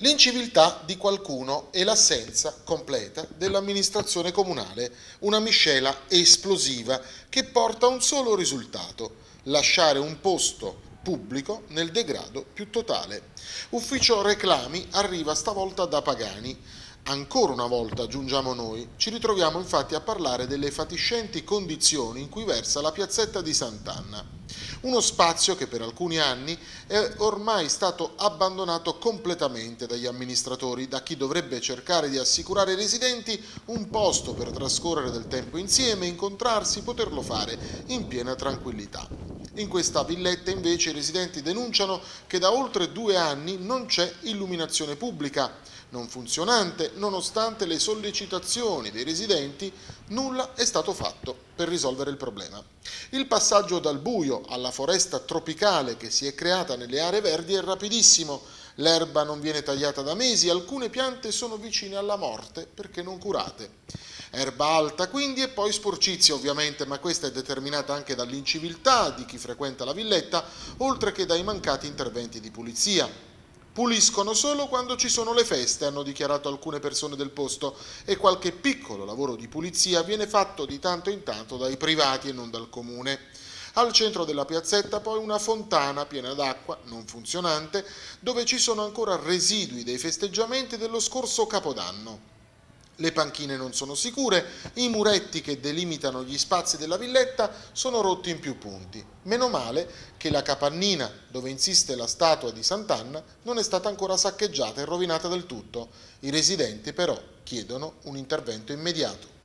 L'inciviltà di qualcuno e l'assenza completa dell'amministrazione comunale, una miscela esplosiva che porta a un solo risultato, lasciare un posto pubblico nel degrado più totale. Ufficio reclami arriva stavolta da Pagani. Ancora una volta, aggiungiamo noi, ci ritroviamo infatti a parlare delle fatiscenti condizioni in cui versa la piazzetta di Sant'Anna. Uno spazio che per alcuni anni è ormai stato abbandonato completamente dagli amministratori, da chi dovrebbe cercare di assicurare ai residenti un posto per trascorrere del tempo insieme, incontrarsi, poterlo fare in piena tranquillità. In questa villetta invece i residenti denunciano che da oltre due anni non c'è illuminazione pubblica, non funzionante, nonostante le sollecitazioni dei residenti, nulla è stato fatto per risolvere il problema. Il passaggio dal buio alla foresta tropicale che si è creata nelle aree verdi è rapidissimo, l'erba non viene tagliata da mesi, alcune piante sono vicine alla morte perché non curate. Erba alta quindi e poi sporcizia ovviamente, ma questa è determinata anche dall'inciviltà di chi frequenta la villetta, oltre che dai mancati interventi di pulizia. Puliscono solo quando ci sono le feste, hanno dichiarato alcune persone del posto, e qualche piccolo lavoro di pulizia viene fatto di tanto in tanto dai privati e non dal comune. Al centro della piazzetta poi una fontana piena d'acqua, non funzionante, dove ci sono ancora residui dei festeggiamenti dello scorso Capodanno. Le panchine non sono sicure, i muretti che delimitano gli spazi della villetta sono rotti in più punti. Meno male che la capannina dove insiste la statua di Sant'Anna non è stata ancora saccheggiata e rovinata del tutto. I residenti però chiedono un intervento immediato.